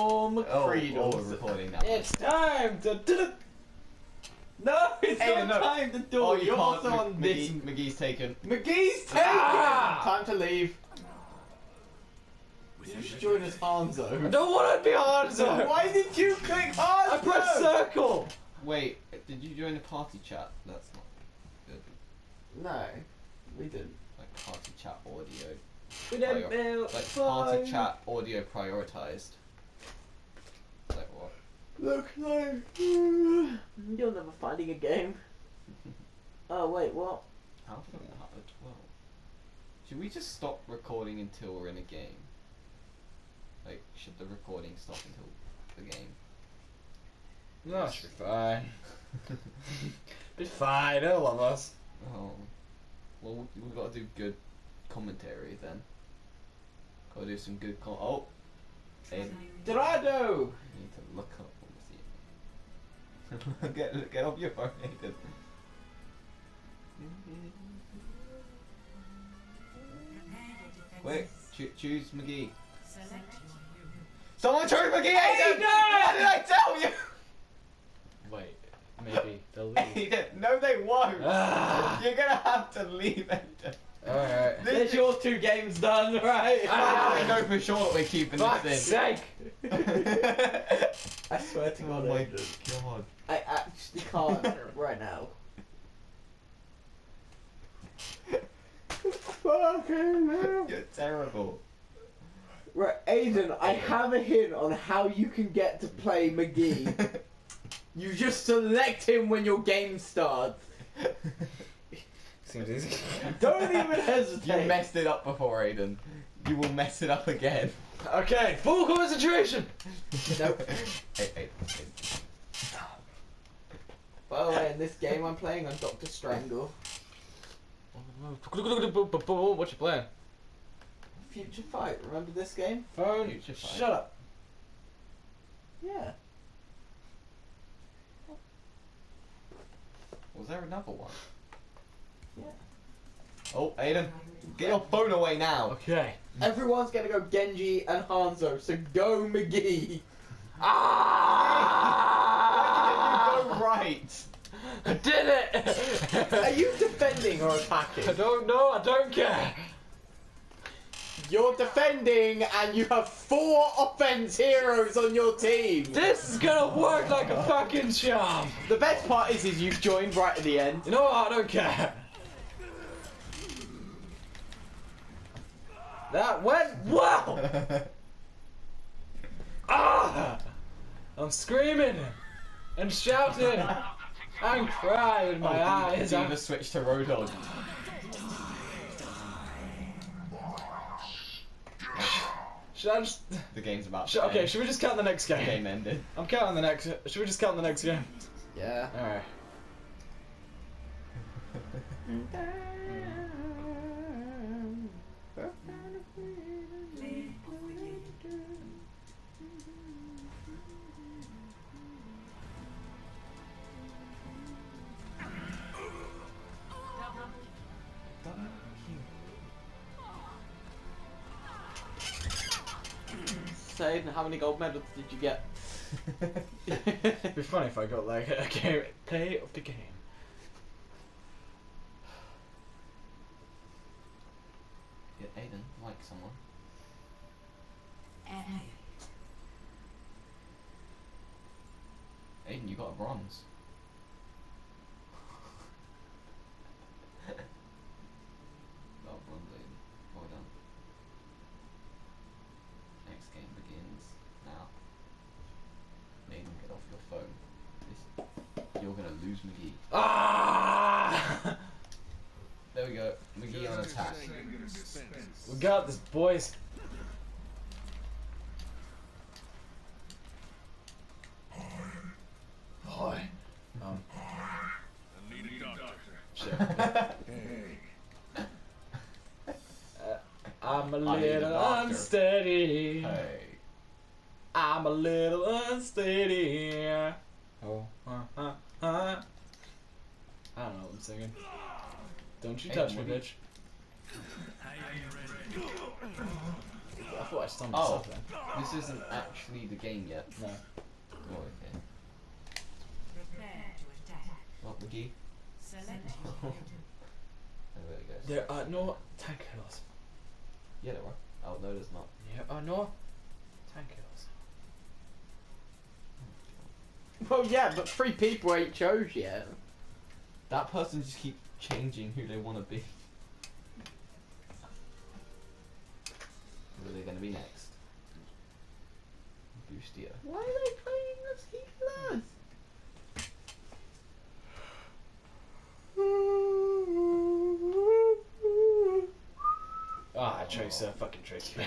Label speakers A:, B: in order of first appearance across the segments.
A: Oh,
B: McCreedles.
A: oh, we're recording now.
B: It's time to do the. No, it's
A: Hey,
B: not
A: no.
B: time to do
A: Oh,
B: it.
A: you
B: You're
A: can't.
B: also
A: M-
B: on this.
A: McGee, McGee's taken.
B: McGee's taken.
C: Ah!
B: Time to leave. You should join us, Hanzo.
C: I don't want to be Hanzo.
B: Why did you click Hanzo?
C: I pressed circle.
A: Wait, did you join the party chat? That's not good.
B: No, we didn't.
A: Like party chat audio.
C: We
A: Prior-
C: didn't build
A: like party chat audio prioritized. Like what?
B: Look like.
C: You're never finding a game. Oh wait, what?
A: Alpha Power 12. Should we just stop recording until we're in a game? Like, should the recording stop until the game?
C: No, it should be fine. be fine. They'll love us.
A: Oh. Well, we- we've got to do good commentary then. Gotta do some good com- Oh! Aiden,
B: Dorado!
A: you need to look up what we see. get, get off your phone, Aiden. Quick, choo- choose McGee. Someone choose McGee, Aiden! What did I tell you?
C: Wait, maybe they'll leave.
A: Aiden, no they won't!
C: Ah.
A: You're gonna have to leave, Aiden.
C: Alright.
B: There's your two games done, right?
A: I, do we know for sure that we're keeping
C: Fuck's
A: this in?
C: sake!
B: I swear to God,
A: oh my god.
B: I actually can't right now. Fucking hell.
A: You're terrible.
B: Right, Aiden, I have a hint on how you can get to play McGee. You just select him when your game starts.
C: Seems easy.
B: Don't even hesitate.
A: you messed it up before, Aiden. You will mess it up again.
C: Okay, full concentration.
B: Nope.
A: Hey, hey, hey.
B: By the way, in this game I'm playing on Doctor Strangle.
C: What you playing?
B: Future Fight, remember this game?
C: Phone.
A: Future Fight.
C: Shut up.
B: Yeah.
A: Was there another one?
B: Yeah.
A: Oh, Aiden, get your phone away now.
C: Okay.
B: Everyone's gonna go Genji and Hanzo, so go McGee.
A: Why didn't you go right?
C: I did it!
B: Are you defending or attacking?
C: I don't know, I don't care.
B: You're defending and you have four offense heroes on your team.
C: This is gonna work like a fucking charm.
B: The best part is, is you've joined right at the end.
C: You know what? I don't care. That went well. Ah! I'm screaming and shouting and crying in my
A: oh,
C: eyes.
A: D.Va
C: I'm-
A: switched to Roadhog.
C: Should I just?
A: The game's about
C: Should,
A: to
C: okay,
A: end.
C: should we just count the next
A: The
C: game?
A: game ended.
C: I'm counting the next. Should we just count the next game?
B: Yeah.
C: All right.
B: Say, how many gold medals did you get?
C: It'd be funny if I got like a game play of the game.
A: Yeah, Aiden, like someone. Eh. Aiden, you got a bronze. got a bronze, Aiden. Well done. Next game begins now. Aiden, get off your phone. This, you're gonna lose McGee.
C: Ah!
A: There we go. McGee on attack.
C: We got this, boys. Boy. Um. Shit. I'm a
A: I need a
C: little
A: doctor.
C: unsteady.
A: Hey.
C: I'm a little unsteady. Oh, uh, uh, uh. I don't know what I'm singing. Don't you
A: Hey,
C: touch me,
A: what do you-
C: bitch.
B: A
C: thought I stunned
A: Oh.
C: myself then.
A: This isn't actually the game yet.
C: No.
A: Oh, okay.
D: Prepare to attack.
A: What, McGee?
D: Select
A: Oh, there it goes.
C: There are no tank killers.
A: Yeah, there are. Oh, no, there's not.
C: There are no tank killers.
B: Well, yeah, but three people ain't chose yet.
A: That person just keep changing who they want to be. Who are they going to be next? Boostia.
B: Why are they playing as healers?
C: Ah, Tracer, fucking Tracer.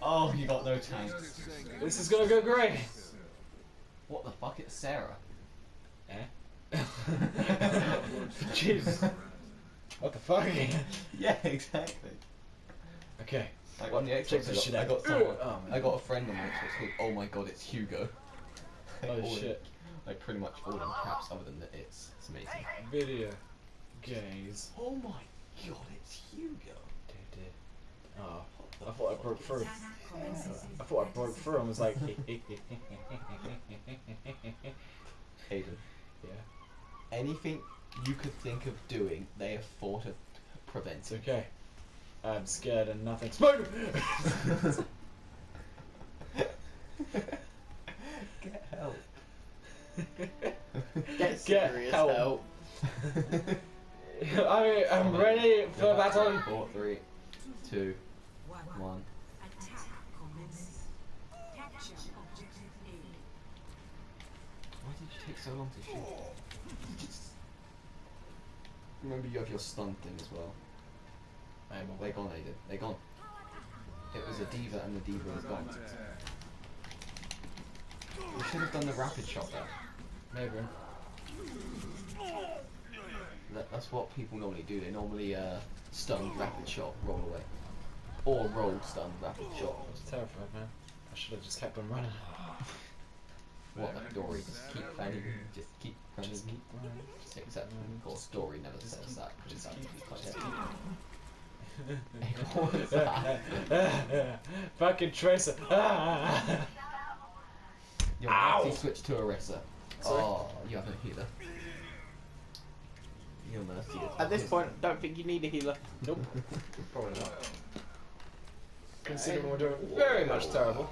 A: Oh, you got no tanks.
C: this is gonna go great.
A: What the fuck? It's Sarah.
C: Eh? Jeez. What the fuck?
A: yeah, exactly.
C: okay.
A: Like on the Xbox,
C: this
A: I got, I got someone.
C: Mm. Oh.
A: I got a friend on the Xbox called Oh my god, it's Hugo.
C: Oh
A: All in-
C: shit.
A: Like pretty much all in caps, other than the it's. It's amazing.
C: Video games.
A: Oh my god, it's Hugo.
C: Dude, dude. Oh, I thought I broke through. I thought I broke through and was like, yeah.
A: Anything you could think of doing, they have thought of
C: It's
A: preventing.
C: okay. I'm scared and nothing. Spider!
A: Get help.
B: Get
C: Get
B: serious
C: help.
B: help.
C: I am ready for battle.
A: Four, three, two, one.
D: Attack commences. Capture objective A.
A: Why did you take so long to shoot? Remember you have your stun thing as well.
C: I am
A: They're gone, Aiden. They're gone. It was a D.Va and the D.Va is gone. We should have done the rapid shot there.
C: Maybe.
A: That, that's what people normally do. They normally uh, stun, rapid shot, roll away. Or roll, stun, rapid shot.
C: I was terrified, man. I should have just kept on running.
A: What, like Dory? Just keep running, just keep running.
C: Just keep running.
A: Except, of course, Dory never
C: Just
A: says
C: keep-
A: that because
C: just
A: that
C: Fucking Tracer.
A: Your
C: Ow!
A: Mercy switch to Orisa. Oh, you have a healer. Your Mercy. is-
B: At this point, don't think you need a healer.
C: Nope. Probably not. Considering we're doing very much terrible.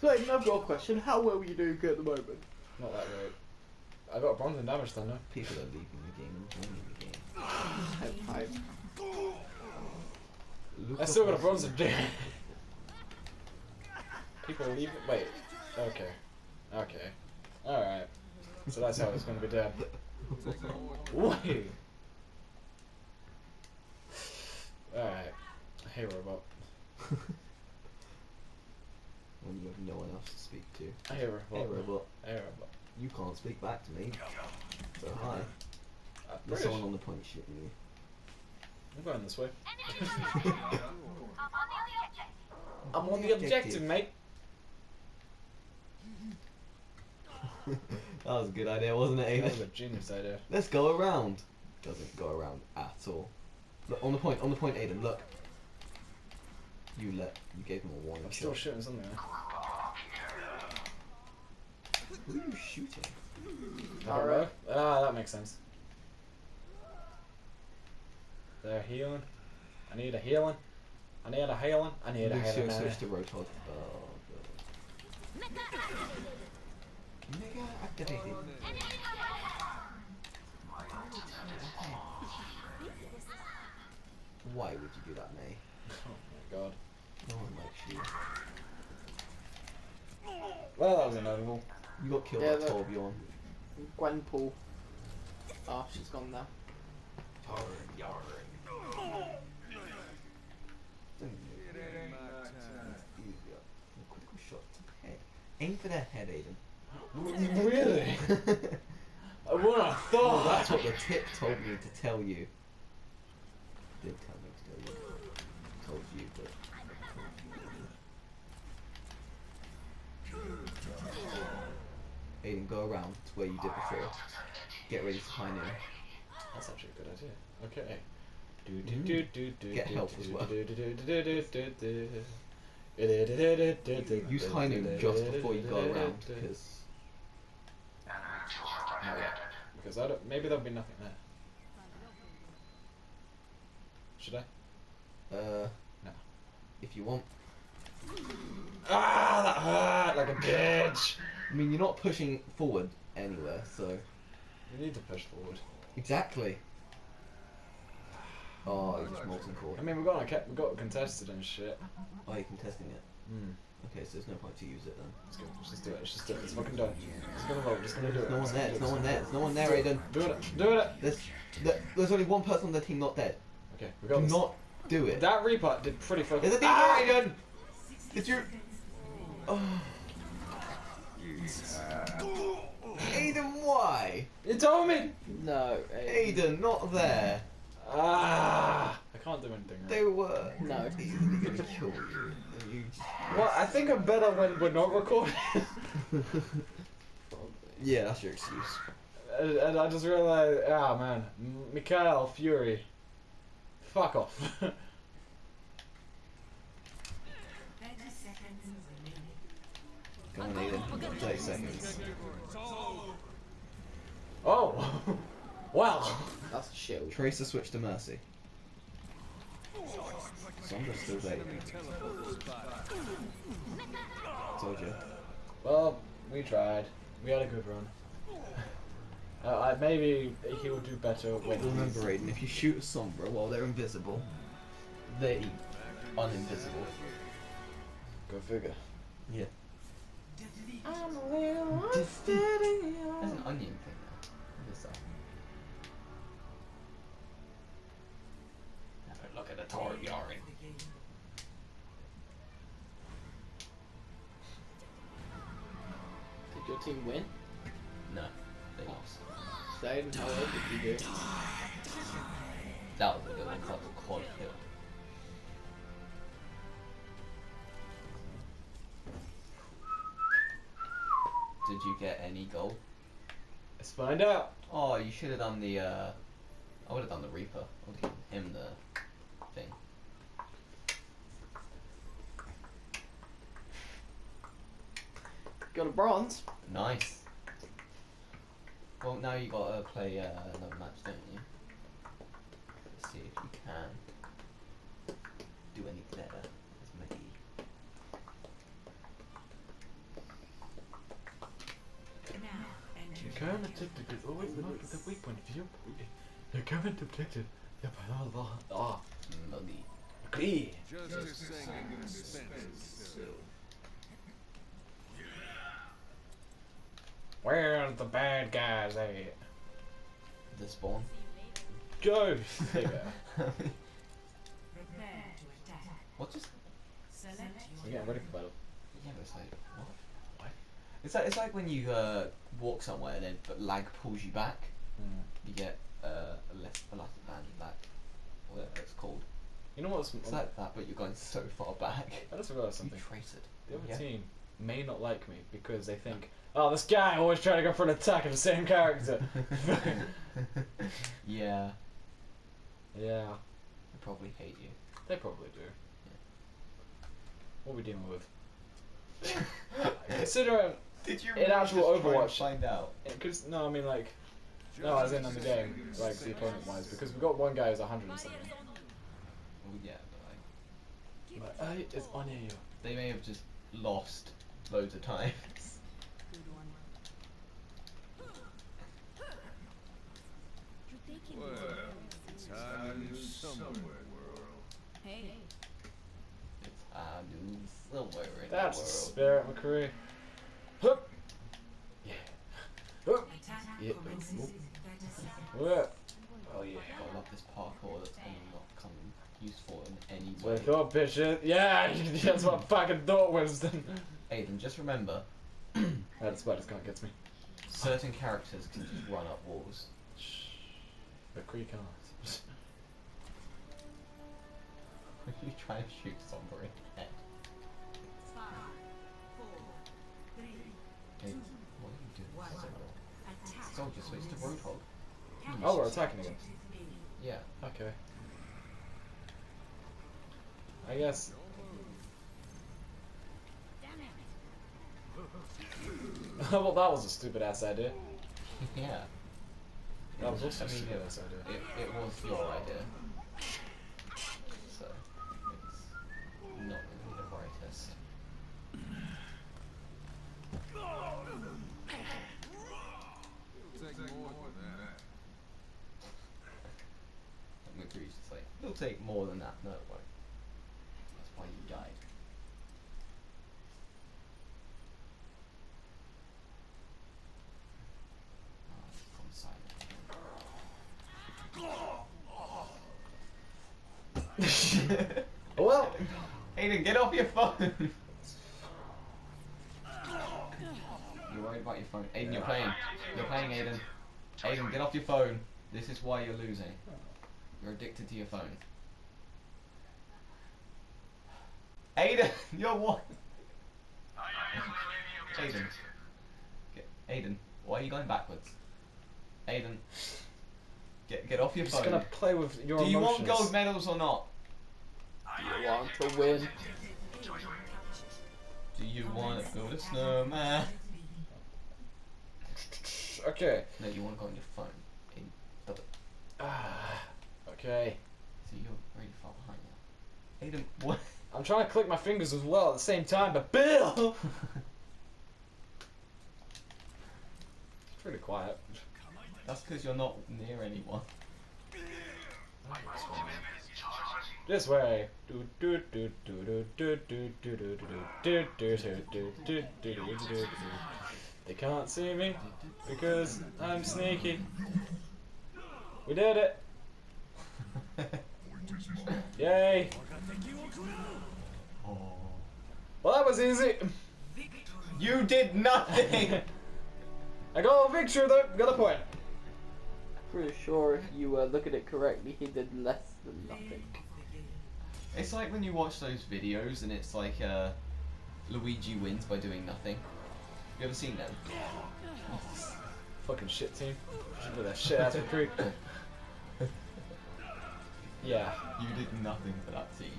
B: So, Aiden, I've got a question. How well are you doing at the moment?
C: Not that great. I got a bronze in damage done though.
A: People are leaving the game and joining the game.
B: High five.
A: Look
C: I still got a bronze damage. People leave. Wait. Okay. Okay. Alright. So that's how it's gonna be dead. Wait. Alright. Hey robot.
A: when you have no one else to speak to.
C: Hey robot.
A: Hey robot,
C: Hey robot.
A: you can't speak back to me. So hi.
C: I'm
A: There's someone on the point shooting you.
C: I'm going this way.
A: I'm
C: on the objective, mate.
A: that was a good idea, wasn't it,
C: That was a genius idea.
A: Let's go around. Doesn't go around at all. Look, on the point, on the point, Aiden, look. You let, you gave him a warning
C: I'm still shooting something. There.
A: Who are you shooting?
C: Alright. Ah, that makes sense. They're healing. I need a healing. I need a healing. I need a
A: Lucio
C: healing.
A: switched to Roadhog. Oh, good. Mega activated. Why would you do that, May?
C: Oh my god.
A: No one likes you.
C: Well, that was inevitable.
A: You got killed
B: Yeah,
A: by
B: that-
A: Torbjorn.
B: Gwenpool. Oh, she's gone now.
A: Easier. Critical shot to the head. Aim for their head, Aiden.
C: Really? I would have
A: Oh,
C: thought.
A: that's what the tip told me to tell you. Didn't tell me to tell you. Told you, but. Aiden, go around to where you did before. Get ready to pioneer.
C: That's actually a good idea. Okay.
A: Get help as well.
B: Use timing just before you go around, because
C: Not yet. Because I don't, maybe there'll be nothing there. Should I?
B: uh,
C: No.
B: if you want,
C: Ah, that hurt like a bitch.
B: I mean, you're not pushing forward anywhere, so
C: You need to push forward.
B: exactly. Oh, you just molten core.
C: I mean, we've got a, we got contested and shit.
B: Oh, you're contesting it.
C: Hmm.
B: Okay, so there's no point to use it then.
C: Let's go. Let's just do it. Let's just do it. It's fucking done. It's gonna vote. Just gonna do it.
B: There's no one there. There's no one there. There's no one there, Aiden.
C: Do it. Do it.
B: There's there's only one person on the team not dead.
C: Okay, we
B: Do
C: got this.
B: not do it.
C: That Reaper did pretty fucking.
B: There's a team
C: Ah!
B: Aiden. Did you? Oh. Aiden, why?
C: You told me.
B: No, Aiden, not there.
C: Ah! I can't do anything. Right?
B: They were
E: No.
B: easily gonna kill you. You
C: Well, I think I'm better when we're not recording.
B: yeah, that's your excuse.
C: and, and I just realized, ah man, M- Mikhail Fury. Fuck off.
D: 30 seconds remaining.
B: Go on, Aiden. You've 30 seconds.
C: oh! well!
E: That's a shield.
B: Tracer switch to Mercy. Sombra's still there. Told you.
C: Well, we tried. We had a good run. Uh, I, maybe he will do better when
B: Remember, Aiden, if you shoot a Sombra while they're invisible, they uninvisible.
C: Go figure.
B: Yeah.
E: I'm a little
B: unsteady.
A: There's an onion thing Have a look at the Torbjorn.
D: The game.
E: Did your team win?
A: No, they lost.
E: Zayden, how well did you do?
A: That was a good one. That was a quad kill. Did you get any gold?
C: Let's find out.
A: Oh, you should have done the. Uh, I would have done the Reaper. I would have given him the thing.
E: Got a bronze.
A: Nice. Well, now you gotta play uh, another match, don't you? Let's see if you can do any better as Maggie.
D: Now enter.
C: current objective is always marked with a waypoint view. Your current objective. Yeah, Ah,
A: Maggie.
C: agree.
F: Justice singing expenses still.
C: Where's the bad guys at?
A: The spawn.
C: Go figure.
D: Prepare to
A: what just?
D: Select
C: We're
D: your
C: getting ready for battle.
A: Yeah, but it's like what? What? It's like it's like when you uh, walk somewhere and then but lag pulls you back. You get uh, a less elastic band lag, whatever it's called.
C: You know what's?
A: It's like that, but you're going so far back.
C: I just realized
A: You
C: something.
A: trace it.
C: The other
A: Yeah.
C: team may not like me because they think, oh, this guy always trying to go for an attack of the same character.
A: yeah,
C: yeah,
A: they probably hate you.
C: they probably do. What are we dealing with? Consider
A: Did you
C: In actual
A: just try and
C: Overwatch.
A: find out?
C: because no, I mean like no, as in on the game, like the opponent wise, because we've got one guy who's 100 and something.
A: Well, yeah, but like
C: Like, I is on you.
A: they may have just lost loads of times.
F: Well, time is somewhere, world.
D: Hey.
A: It's a new somewhere in
C: That's
A: the world.
C: Spirit McCree. Hup. Yeah. Hup.
D: Attack
C: Yeah.
D: Commences in 30 seconds.
C: Whip. Oh yeah.
A: I love this parkour that's gonna not come useful in any way.
C: Wake up, bitches. Yeah, that's what I fucking thought, Winston.
A: Aiden, just remember,
C: That spider's can't get me.
A: certain characters can just run up walls.
C: McCree can't.
A: you try to shoot somebody in the head.
D: Five, four, three,
A: Hey, what are you doing?
D: One.
A: Soldier?
D: attack.
A: Soldier, switch to Roadhog.
C: Oh, we're attacking again.
A: Yeah,
C: okay. I guess... well, that was a stupid-ass idea.
A: yeah.
C: That was also
A: I mean, a
C: stupid-ass idea.
A: It, it was your idea.
F: Take more than that.
A: No, won't. That's why you died.
C: Well,
A: Aiden, get off your phone! you're worried about your phone. Aiden, you're playing. You're playing, Aiden. Aiden, get off your phone. This is why you're losing. You're addicted to your phone. Aiden, you're what? Aiden. Get, Aiden, why are you going backwards? Aiden. Get get off your
C: I'm just
A: phone.
C: gonna play with your
A: Do you want gold medals or not?
E: Do You want to win?
A: Do you want to build a snowman?
C: Okay.
A: No, you want to go on your phone. In double.
C: Ah, Okay.
A: So you're ready to fall behind now. Adam, what?
C: I'm trying to click my fingers as well at the same time, but Bill! it's pretty quiet.
A: That's because you're not near anyone.
C: This way. They can't see me because I'm sneaky. We did it. Yay!
A: oh.
C: Well, that was easy.
A: You did nothing!
C: I got a picture though. Got a point.
E: Pretty sure if you uh, look at it correctly. He did less than nothing.
A: it's like when you watch those videos and it's like uh, Luigi wins by doing nothing. You ever seen them?
C: Fucking shit team. Look at that shit ass recruit. Yeah.
A: You did nothing for that team.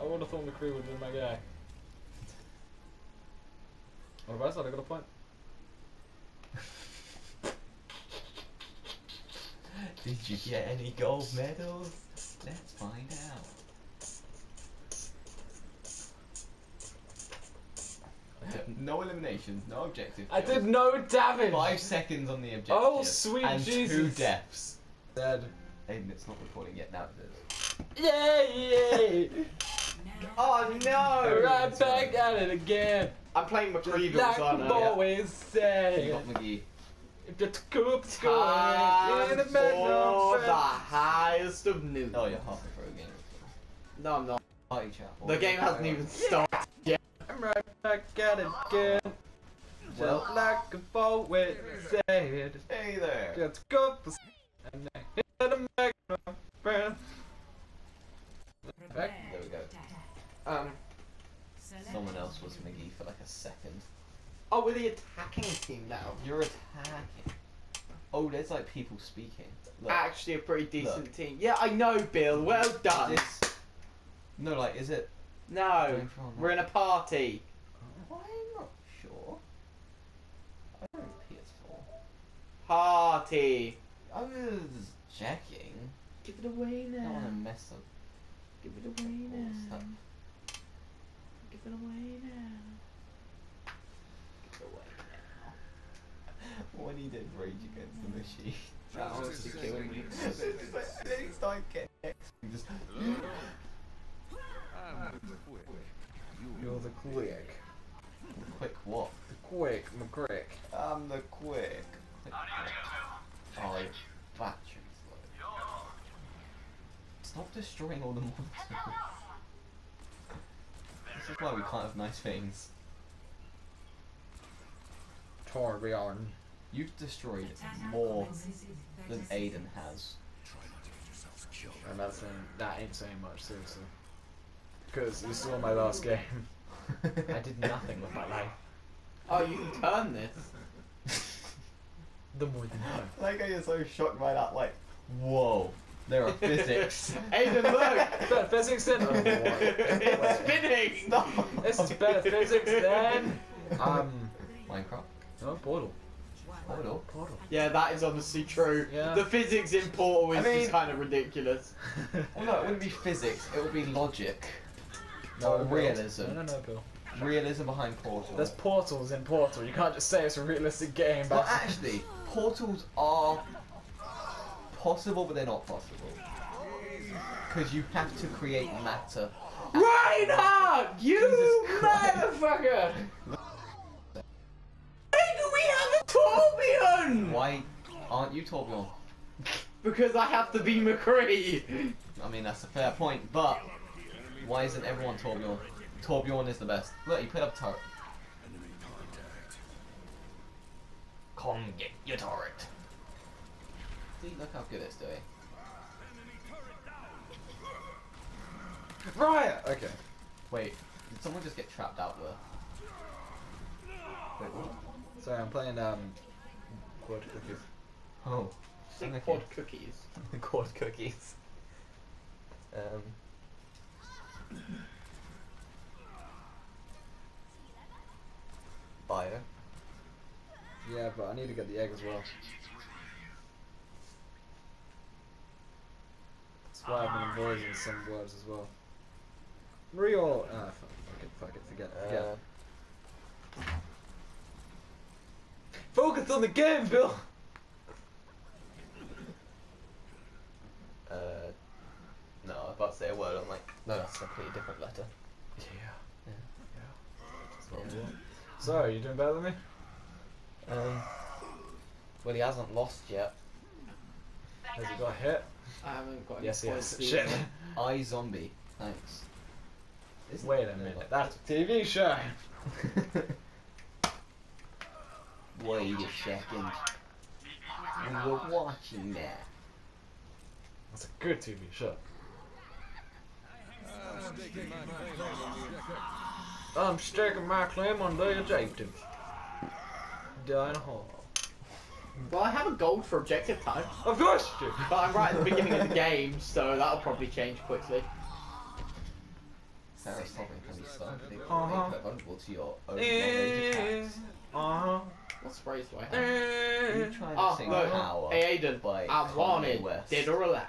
C: I would have thought McCree would have been my guy. What about that? I got a point.
A: Did you get any gold medals? Let's find out. No eliminations, no objective.
C: I did no damage.
A: Five seconds on the objective.
C: Oh, sweet
A: and two deaths.
C: Dead.
A: Aiden, it's not recording yet. Now it is.
C: Yay! Yay!
B: Oh no!
C: right back at it again.
B: I'm playing McCree
C: like
B: on
C: the
B: uh,
C: always
A: You
C: say.
A: got McGee.
C: If the coop's going
B: Time
C: in the
B: for
C: middle,
B: the highest of news.
A: Oh, you're halfway through again.
B: No, I'm not.
A: Party chat.
B: The game hasn't even started. yet.
C: I'm right back at it again.
A: Well-
C: Just like I've always said.
A: Hey there.
C: Let's go for s- and I hit a magnum. Back.
A: There we go.
B: Um.
A: Someone else was McGee for like a second.
B: Oh, we're the attacking team now.
A: You're attacking. Oh, there's like people speaking. Look,
B: Actually, a pretty decent
A: Look.
B: team. Yeah, I know, Bill. Well
A: is
B: done.
A: this- No, like, is it?
B: No,
A: going for online?
B: we're in a party.
A: I'm not sure. I don't PS4.
B: Party.
A: I was checking.
B: Give it away now.
A: I don't want to mess up
B: Give it away now.
A: stuff.
B: Give it away now. Give it away
A: When he did Rage Against the Machine.
B: That honestly killing me.
A: It's just like, then he started getting just.
F: I'm the quick.
C: You're the quick.
A: Quick what?
C: The quick, McCrick.
A: I'm the quick. Quick what? Oh, your battery's low. Stop destroying all the monsters. this is why we can't have nice things.
C: Torbjorn.
A: You've destroyed more than Aiden has.
C: And that's saying, that ain't saying much, seriously. Because this is all my last game. I did nothing with my life.
B: Oh, you can turn this.
C: The more than know.
A: like how you're so shocked by that, like, whoa, there are physics.
B: Aiden, look!
C: Better physics than
B: it's spinning!
A: Stop.
C: This is better physics than um
A: Minecraft.
C: Oh, portal.
A: Portal.
C: Portal.
B: Yeah, that is honestly true.
C: Yeah.
B: The physics in Portal is
A: I mean-
B: just kind of ridiculous.
A: Well, no, it wouldn't be physics. It would be logic.
C: no,
A: Or realism.
C: No, no, no, Bill.
A: Realism behind Portal.
C: There's portals in Portal. You can't just say it's a realistic game.
A: well,
C: But
A: actually, portals are possible, but they're not possible. Because you have to create matter.
B: Reinhardt, you motherfucker! Why do we have a Torbjorn?
A: Why aren't you Torbjorn?
B: Because I have to be McCree.
A: I mean, that's a fair point, but why isn't everyone Torbjorn? Torbjorn is the best. Look, he put up turret. Come get your turret. See, look how good it's doing.
C: Riot. Okay.
A: Wait, did someone just get trapped out there? Wait, what?
C: Sorry, I'm playing um. Quad cookies.
A: Oh,
B: Sick
A: Okay.
B: quad cookies.
A: quad cookies. Um. Bio.
C: Yeah, but I need to get the egg as well. That's why I've been avoiding some words as well. Real. Ah, fuck, fuck it, fuck it, forget, forget.
A: Uh,
C: Focus on the game, Bill.
A: uh, no, I was about to say a word. I'm like, no, that's a completely different letter.
C: Yeah.
A: Yeah.
C: I want. So, you doing better than me?
A: Um. Well, he hasn't lost yet.
C: Has he got hit?
B: I haven't got any
C: Yes, yes.
B: points
C: Shit.
B: either.
A: I zombie. Thanks. Isn't
C: Wait a
A: No,
C: minute.
A: like-
C: That's a TV show.
A: Wait a second. We were watching that.
C: That's a good TV show. I'm staking my claim on the objective. Down hall.
B: Well, I have a gold for objective time,
C: Of course you do.
B: but I'm right at the beginning of the game, so that'll probably change quickly.
A: Sarah's topic can be started. They
C: Uh-huh.
A: make vulnerable to your own knowledge attacks.
C: Uh
B: What sprays do I have?
A: You
C: huh.
A: trying to
B: Oh,
A: sing
B: look.
A: power
B: Hey, Aiden,
A: by
B: I'm
A: Kanye
B: wanted,
A: West.
B: dead or alive.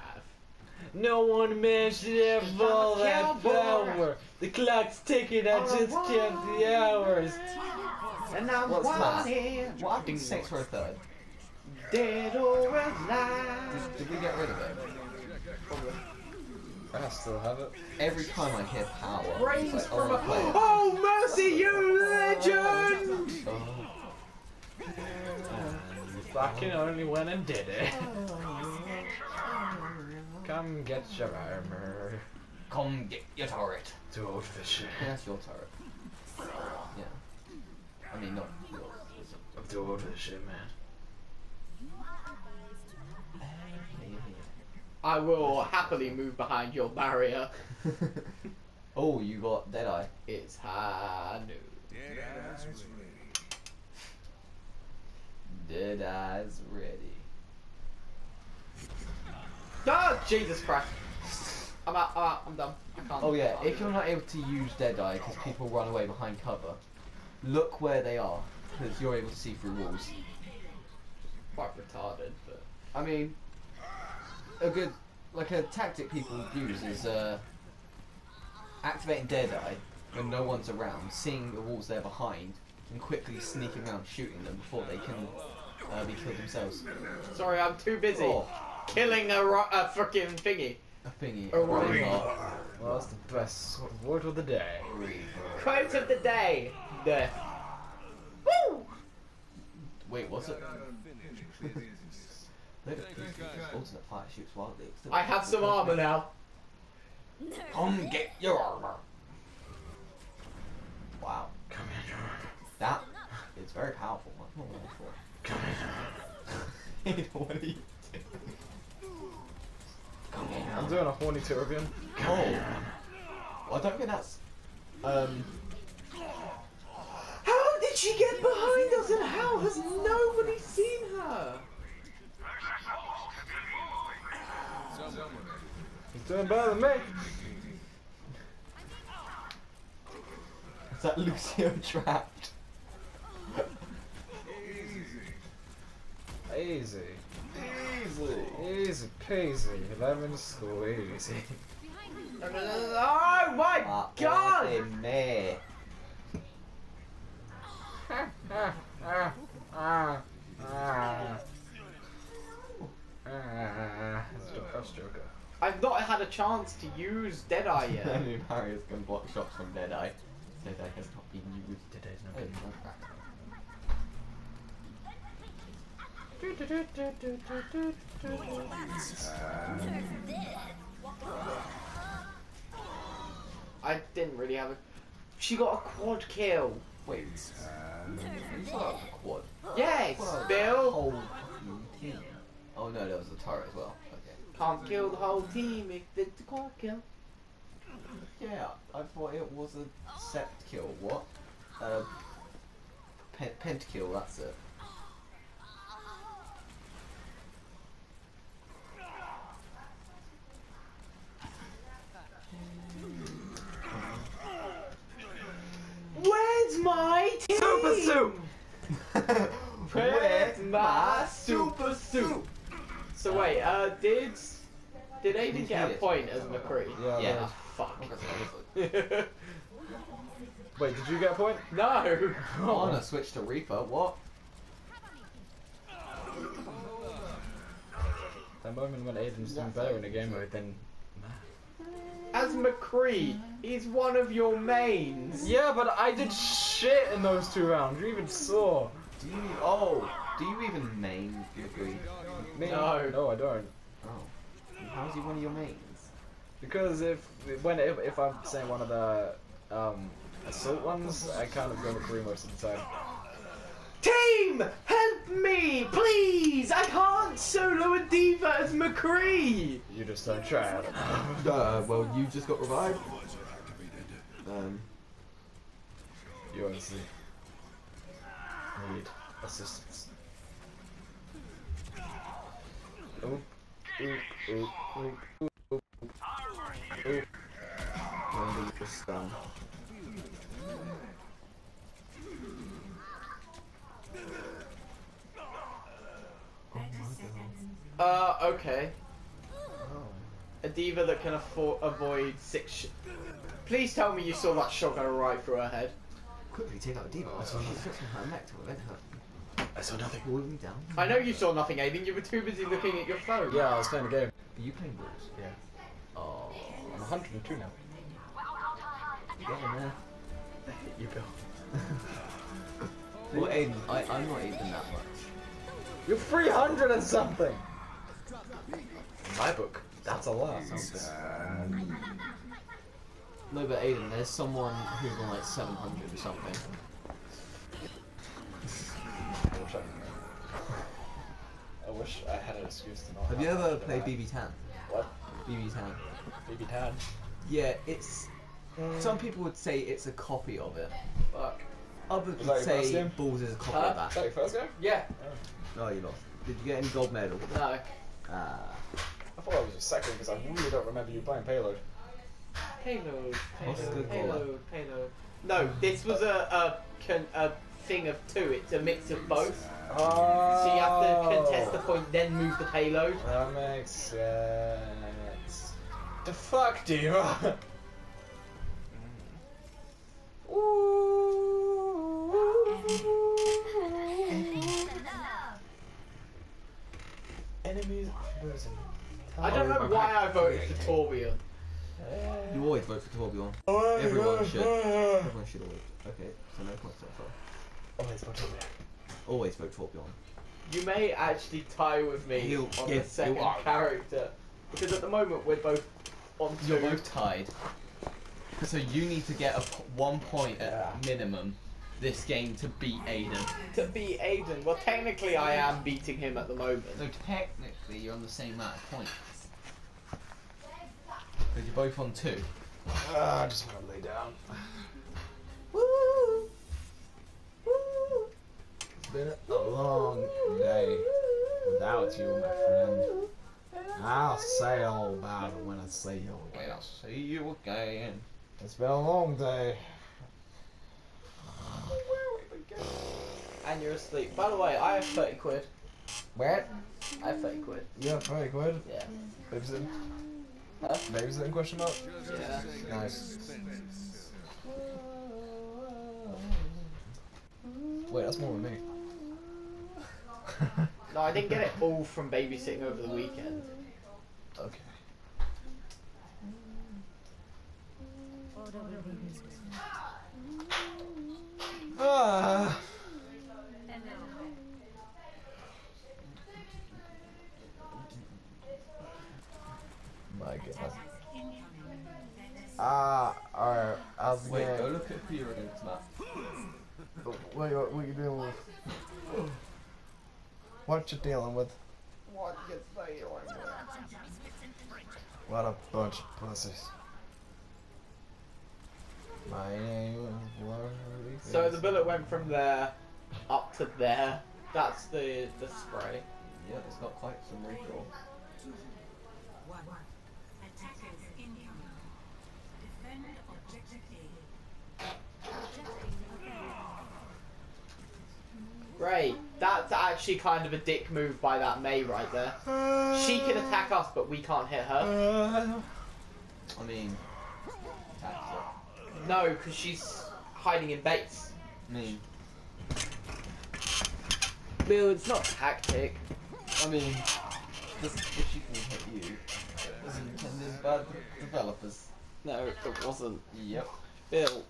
C: No one man should have all that power. The clock's ticking, I just count the hours.
B: And I'm
A: What's that?
B: wanted,
A: What happened to six for a third?
B: dead or alive.
A: Did, did we get rid of it?
C: I still have it.
A: Every time I hear power, it's
B: Brains
A: like,
B: from
A: oh,
B: a... Oh, mercy, you legend!
A: Oh.
C: You fucking only went and did it. Come get your armor.
A: Come get your turret.
C: Too old for this shit.
A: That's your turret. I mean, not yours.
C: I'm too old for this shit, man.
B: I will happily move behind your barrier.
A: oh, you got Deadeye.
B: It's high noon.
A: Deadeye's ready.
B: Oh, Jesus Christ. I'm out, I'm out, I'm done. I can't.
A: Oh yeah, if you're not able to use Deadeye because people run away behind cover, look where they are because you're able to see through walls.
B: Quite retarded, but.
A: I mean, a good like a tactic people use is uh, activating Deadeye when no one's around, seeing the walls they're behind, and quickly sneaking around shooting them before they can uh, be killed themselves.
B: Sorry, I'm too busy
A: Oh,
B: killing a, ro- a freaking thingy.
A: a thingy.
B: A
A: a robot.
C: Well, that's the best sort of word of the day.
B: Quote of the day. Death. Woo!
A: Wait, what's it? Look at this. Ultimate fire shoots wildly. It's still-
B: I have some armor now.
A: Come get your armor. Wow,
C: Commander.
A: that is very powerful. I'm not ready for
C: Commander.
A: it. what are you doing? Come
C: I'm doing a horny Turbian.
A: Oh. Well, I don't think that's. Um.
B: How did she get behind us and how has nobody seen her?
C: He's doing better than me.
A: Is that Lucio trapped?
C: Easy.
B: easy,
C: Easy peasy. Lemon squeezy.
B: Oh my
A: Ah,
B: god!
A: oh, me.
C: ah, ah, ah, ah. Ah. That's Joker. That's Joker.
B: I've not had a chance to use Deadeye yet.
A: Only Marius can block shots from Deadeye. Deadeye has not been used.
C: Today's
A: Oh,
C: no good.
B: I didn't really have a. She got a quad kill.
A: Wait, a quad?
B: Yes, Bill.
A: Whole team. Oh no, there was a turret as well. Okay.
B: Can't kill the whole team if it's a quad kill.
A: Yeah, I thought it was a sept kill. What? Uh, pen- pentakill. That's it.
B: My team?
A: Super soup.
B: Where's my super soup? So wait, uh, did did Aiden get a point as McCree?
C: Yeah.
A: Yeah.
B: Fuck.
C: Wait, did you get a point?
B: no.
A: Honor switch to Reaper. What?
C: That moment when Aiden's doing better in a game mode than.
B: As McCree, he's one of your mains.
C: Yeah, but I did shit in those two rounds. You even saw.
A: Do you? Oh, do you even main McCree?
C: Me?
B: No.
C: No, I don't.
A: Oh, how's he one of your mains?
C: Because if when if, if I'm saying one of the um assault ones, I kind of go McCree most of the time.
B: Team, help me, please! I can't solo a D.Va as McCree.
C: You just don't try it.
A: Uh, well, you just got revived. Um,
C: You honestly need assistance. Oop, oop, oop, oop, oop, oop, oop.
A: Wendy just um.
B: Uh, okay. A D.Va that can afford avoid six. Sh- please tell me you saw that shotgun right through her head.
A: Quickly take out D.Va. She's fixing her mech to prevent her
C: I saw nothing.
A: falling me down.
B: I know you saw nothing, Aiden. You were too busy looking at your phone.
C: Yeah, I was playing a game.
A: Are you playing balls?
C: Yeah.
A: Oh,
C: I'm 102 now.
A: get in there.
C: You Bill.
A: Well, Aiden, I, I'm not even that much.
C: You're 300 and something! In my book, that's a lot.
A: No, but Aiden, there's someone who's on like 700 or something.
C: I wish I, I wish I had an excuse to not.
A: Have you ever played BB Tan?
C: What?
A: BB Tan.
C: BB Tan.
A: Yeah, it's. Some people would say it's a copy of it.
B: Fuck.
A: Others would
C: that your first
A: say
C: game?
A: Balls is a copy
B: Huh?
A: of
C: Is
A: that.
C: that your first game?
B: Yeah.
A: Oh, you lost. Did you get any gold medal?
B: No.
A: Ah.
C: I thought I was your second because I really don't remember you playing Payload.
B: Payload.
A: Oscar
B: Payload.
A: Gola.
B: Payload. Payload. No, this was a a, con- a thing of two. It's a mix of both.
C: Oh.
B: So you have to oh. contest the point, then move the payload.
C: That makes sense. The fuck, D.Va? Enemies losing.
B: I don't know why I voted for Torbjorn.
A: You always vote for Torbjorn. Everyone should. Everyone should always. Okay, so no points so far.
C: Always vote for me.
A: Always vote Torbjorn.
B: You may actually tie with me
A: You-
B: on
A: yeah,
B: the second character. Because at the moment we're both on two.
A: You're both tied. So you need to get a p- one point at
C: Yeah.
A: minimum this game to beat Aiden.
B: To beat Aiden. Well, technically I am beating him at the moment.
A: So technically you're on the same amount of points. Because you're both on two.
C: Ah, I just want to lay down.
A: Woo! Woo! It's been a long day without you, my friend. I'll say all about it when I see you again. I'll see you again.
C: It's been a long day.
B: And you're asleep. By the way, I have 30 quid.
C: Where?
G: I have thirty quid.
C: Yeah, 30 quid?
G: Yeah.
C: Babysitting?
G: Huh?
C: Babysitting question mark?
G: Yeah.
C: Nice. Wait, that's more than me.
B: No, I didn't get it all from babysitting over the weekend.
C: okay. Ah. My goodness. Ah, alright. I was
A: Wait,
C: gonna-
A: go look at Pyramid's map.
C: What, you- what you dealing with? What you dealing with? What you dealing with? What a bunch of pussies. My name is
B: So the bullet went from there up to there. That's the the spray.
A: Yeah, it's got quite some redraw.
H: One. Attackers incoming. Defend objective
B: Great. That's actually kind of a dick move by that Mei right there. She can attack us, but we can't hit her.
A: I mean, attacks her.
B: No, because she's hiding in base.
A: I mean,
B: Bill, it's not tactic.
A: I mean, just if she can hit you, it was intended by the developers.
B: No, it wasn't.
A: Yep.
B: Bill,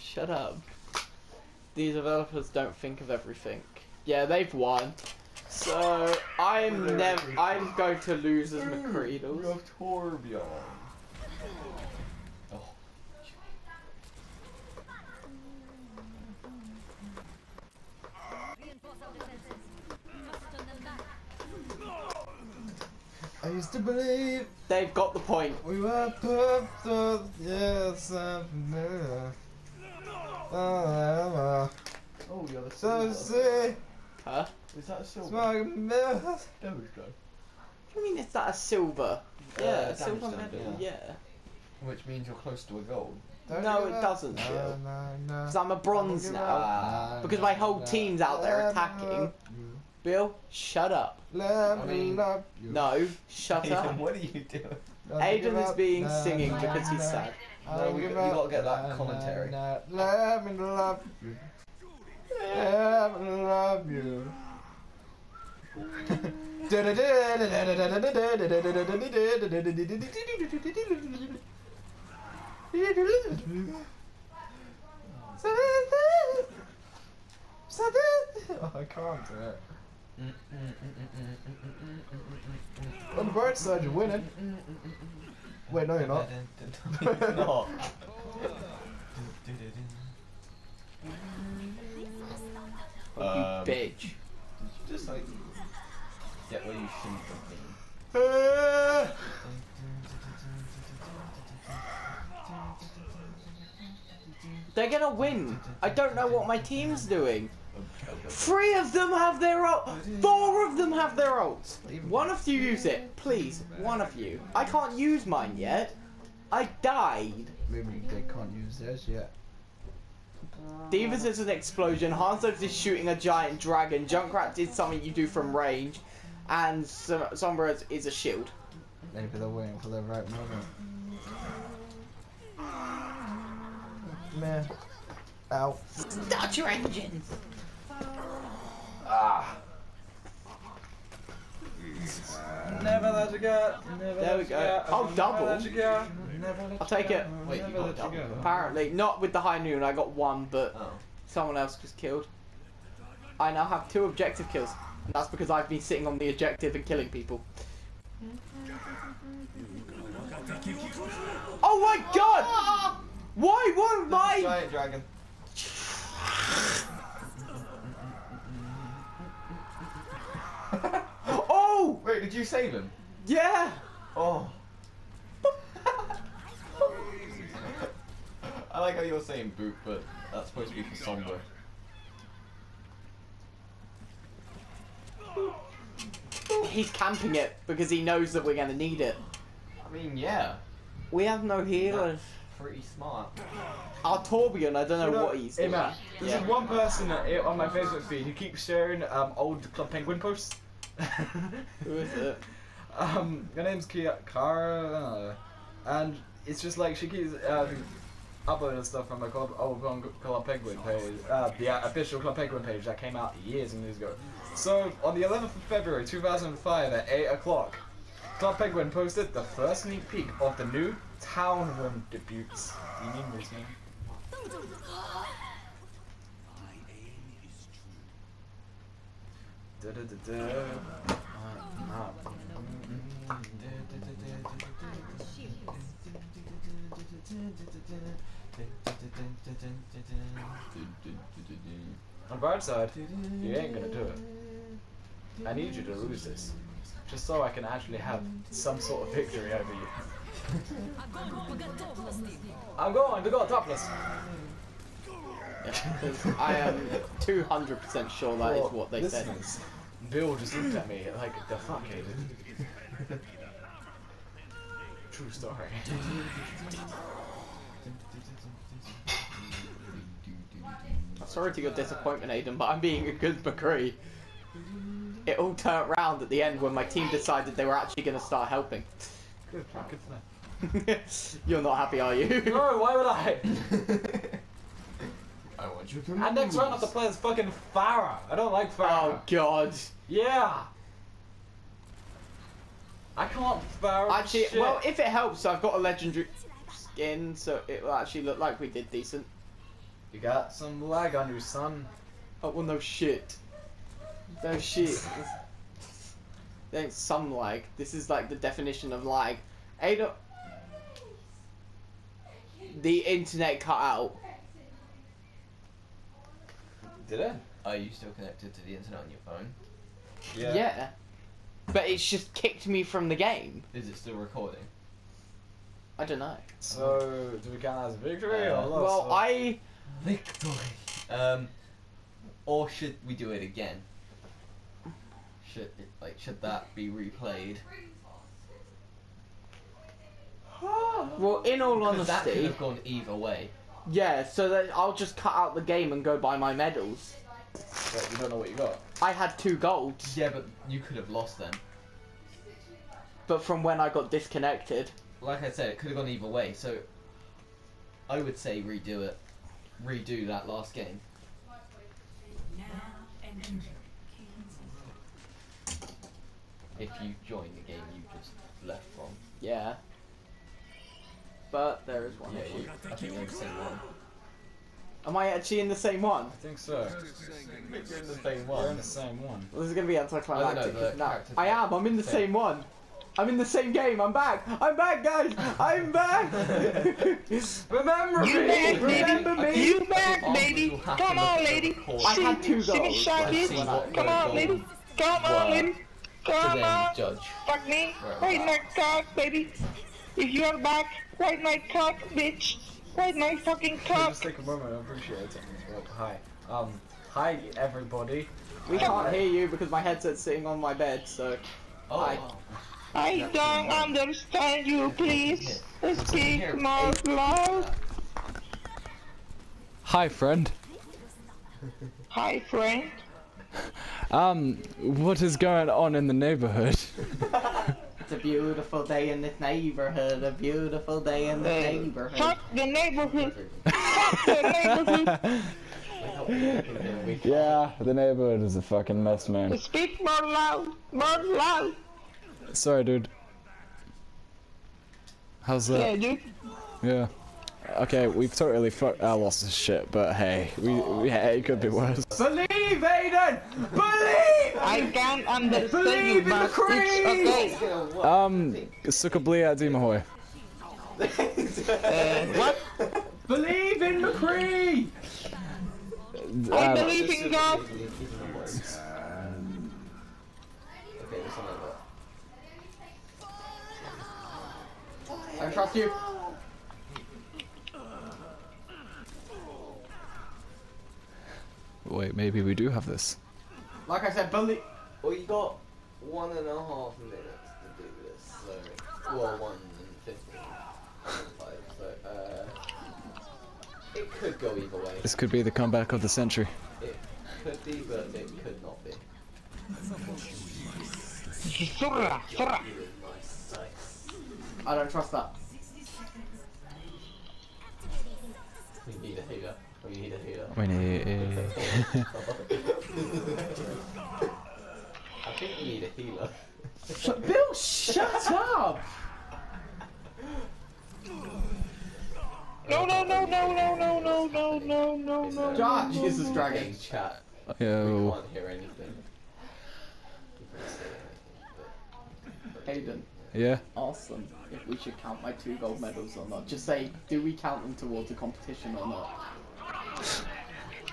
B: shut up. These developers don't think of everything. Yeah, they've won. So I'm never. I'm going to lose as McCreedles.
A: Torbjorn. Oh.
C: I used to believe
B: They've got the point.
C: we were perfect. Yes, I'm there. Ah,
A: Oh, you're the
C: So
A: silver.
C: say,
B: Huh?
A: Is that a silver?
C: smoke mess.
A: Damage gun.
B: I mean, is that a silver?
A: Uh,
B: Yeah,
A: damage
B: silver
A: done,
B: medal.
A: yeah.
B: Yeah.
A: Which means you're close to a gold.
C: Don't
B: No, it
C: up.
B: doesn't,
C: No, no, no.
B: Because I'm a bronze now.
C: up.
A: Ah.
B: Because my whole team's out there
C: Let me
B: attacking.
C: Love you.
B: Bill, shut up.
C: Let
A: I
C: me love you.
B: No, shut
A: Ethan,
B: up.
A: what are you doing?
C: Don't
B: Aiden is being
C: Na,
B: singing
C: na,
B: because he's sad.
C: I
A: No,
C: don't
A: we got- you
C: up.
A: gotta get that
C: Na, na,
A: commentary.
C: na. Let me love you. Let me love you. Oh, I can't do it. On the bright side, you're winning. Wait, no, you're not.
A: You're not.
B: You
A: Um,
B: bitch.
A: Just like get where you shouldn't have been?
C: Uh,
B: They're gonna win. I don't know what my team's doing. Three of them have their ult. Four of them have their ults. One of you use it, please. One of you. I can't use mine yet. I died.
C: Maybe they can't use theirs yet.
B: D.Va's is an explosion. Hanzo's is shooting a giant dragon. Junkrat is something you do from range. And Som- Sombra is a shield.
C: Maybe they're waiting for the right moment. Ah. Man. Ow.
B: Start your engines.
C: Ah. Never let you go. Never
B: There we go. Oh, double.
C: go. Never let
B: I'll take it.
A: Wait, you got double.
B: Apparently, not with the high noon. I got one, but
A: Oh.
B: someone else was killed. I now have two objective kills. And that's because I've been sitting on the objective and killing people. Oh my god! Why won't my...
A: Giant dragon.
B: Oh!
A: Wait, did you save him?
B: Yeah!
A: Oh. I like how you're saying boot, but that's supposed to be for Sombra.
B: He's camping it because he knows that we're gonna need it.
A: I mean, yeah,
B: We have no healers.
A: pretty smart.
B: Our Torbjorn, I don't know
I: You know,
B: what he's
I: Hey
B: doing.
I: man, there's
B: Yeah.
I: one person on my Facebook feed who keeps sharing um, old Club Penguin posts.
B: Who is it?
C: Um, her name's Kia Kara, and it's just like she keeps um, uploading stuff from the Club, old Club, Club Penguin page, uh, the uh, official Club Penguin page that came out years and years ago. So on the 11th of February 2005 at 8 o'clock, Club Penguin posted the first sneak peek of the new Town Room debuts. Do you mean this name? On the bright side, you ain't gonna do it. I need you to lose this, just so I can actually have some sort of victory over you. I'm going to go topless.
B: I am 200% sure that is
C: Well,
B: what they said.
C: is- Bill just looked at me like the fuck, Aiden. True story.
B: Sorry to your disappointment, Aiden, but I'm being a good McCree. It all turned around at the end when my team decided they were actually going to start helping.
C: Good, good for.
B: You're not happy, are you?
C: No, why would I?
A: I want you to
C: And next round I have to play as fucking Pharah. I don't like Pharah.
B: oh god.
C: Yeah. I can't Pharah.
B: Actually,
C: shit.
B: well, if it helps, I've got a legendary skin, so it will actually look like we did decent.
C: you got some lag on you, son.
B: Oh, well, no shit. No shit. There ain't some lag. This is like the definition of lag. Ada. The internet cut out.
C: Did it?
A: Are you still connected to the internet on your phone?
B: Yeah. But it's just kicked me from the game.
A: Is it still recording?
B: I don't know.
C: So, do we count that as a victory
A: Uh,
C: or loss?
B: Well,
C: or-
B: I.
A: Victory. Um, or should we do it again? Should it, like should that be replayed?
B: Well, in all
A: Because that could have gone either way.
B: yeah. So that I'll just cut out the game and go buy my medals.
C: But you don't know what you got.
B: I had two golds,
A: Yeah, but you could have lost them.
B: but from when I got disconnected,
A: Like I said, it could have gone either way. So I would say redo it. Redo that last game.
D: Now entering King's
A: If you join the game you just left from.
B: yeah. But there is one
A: Yeah,
B: issue.
A: I think you're in the same one.
B: Am I actually in the same one?
C: I think so.
A: You're in the same
C: You're in the same one.
B: Well, this is gonna be
A: I know,
B: anticlimactic.
A: the
B: if not. I am. I'm in the
A: same.
B: same one. I'm in the same game. I'm back. I'm back, guys. I'm back.
C: Remember
J: You
C: me!
J: back,
B: Remember
J: baby.
B: me?
J: You back, baby. Come on, lady.
A: the record.
B: I had two
J: me
B: goals.
J: shine,
A: Let's
J: bitch.
A: see
J: Come on, lady. Come on, lady. Come on.
A: judge.
J: Fuck me.
A: Right.
J: Ride my cock, baby. If you are back, ride my cock, bitch. Ride my fucking
C: Can I
J: cock.
C: just take a moment, I appreciate it. Well, hi. Um, hi everybody.
B: We can't hear you because my headset's sitting on my bed. So
A: Oh,
B: Hi.
A: wow.
J: I don't understand you, please. Speak more loud.
C: Hi friend.
J: Hi, friend.
C: Um, what is going on in the neighborhood?
B: it's a beautiful day in this neighborhood. A beautiful day in this neighborhood.
J: fuck the neighborhood. Fuck the neighborhood.
C: yeah, the neighborhood is a fucking mess, man.
J: Speak more loud. More loud.
C: Sorry, dude. How's that?
J: Yeah,
C: that?
J: dude.
C: Yeah. Okay, we've totally fucked. I lost this shit, but hey, we, we yeah, it could be worse.
B: Believe, Aiden. Believe.
J: I can't understand
B: Believe
J: you,
B: in the
J: but it's okay.
C: Um, Sukabli Adimahoy.
J: Uh, what?
B: Believe in McCree.
J: I believe in God.
A: Okay, listen over.
B: I trust you.
C: Wait, maybe we do have this.
B: Like I said, believe.
A: Well, you got one and a half minutes to do this, so well, one and fifteen, five. So uh, it could go either way.
C: This could be the comeback of the century.
A: It could be, but it could not be.
J: Surra, surra.
B: I don't trust that.
A: We need a healer. We need eh, eh, eh. a healer.
C: We need.
A: I think we need a healer.
B: Bill, shut up!
J: No, no, no, no, no, no, no, no, no, no, no.
B: God, Jesus, dragon.
A: In chat, we
C: Yo.
A: can't hear anything. We can't say anything,
B: Hayden,
C: Yeah.
B: ask them if we should count my two gold medals or not. Just say, do we count them towards a competition or not?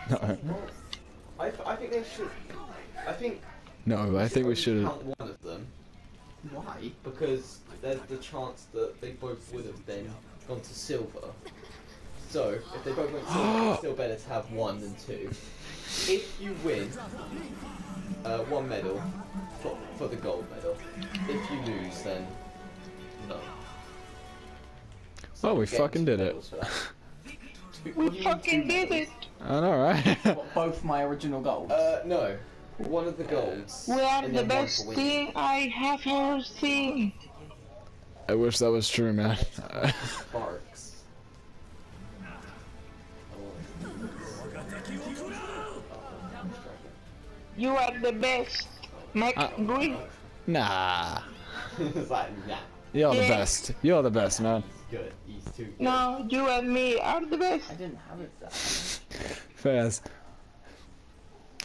C: No.
A: I, I think they should. I think.
C: No, I think we should.
A: count one of them
B: Why?
A: because there's the chance that they both would have then gone to silver. So if they both went silver, it's still better to have one than two. If you win uh, one medal for, for the gold medal, if you lose, then no.
C: Oh, we fucking did it.
A: medals for that.
J: We fucking did it.
C: I know, right?
B: Both my original goals.
A: Uh, no. One of the golds.
J: We are the best
A: for winning.
J: team I have ever seen.
C: I wish that was true, man.
A: Sparks.
J: You are the best. Max
C: Uh,
J: Green.
C: nah.
A: it's like, nah,
C: You're the best. You're the best, man.
A: He's good. He's too good.
J: No, you and me are the best.
B: I didn't have it that.
C: Fairs.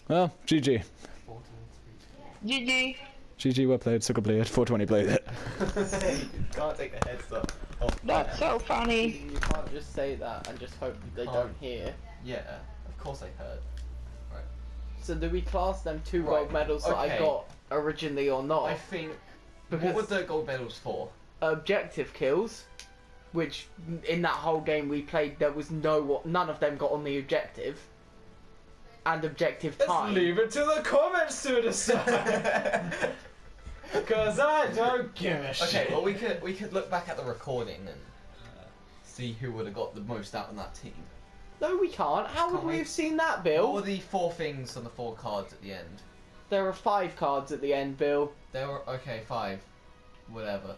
C: Well, GG.
J: GG.
C: GG, well played. Sucker played. 420 played it.
A: Can't take the heads up. Oh,
J: That's so funny.
B: You can't just say that and just hope they
A: Oh.
B: don't hear.
A: Yeah, of course they heard. Right.
B: So do we class them two
A: Right,
B: gold medals that I got originally or not?
A: I think.
B: Because-
A: what were the gold medals for?
B: objective kills, which in that whole game we played, there was no none of them got on the objective, and objective time.
C: Just leave it to the comments to decide. Cause I don't give a shit.
A: Okay, well we could we could look back at the recording and see who would have got the most out on that team.
B: No, we can't. How would
A: Can't
B: we
A: we?
B: have seen that,
A: What
B: Bill?
A: were the four things on the four cards at the end?
B: There are five cards at the end, Bill.
A: There were okay, five, whatever.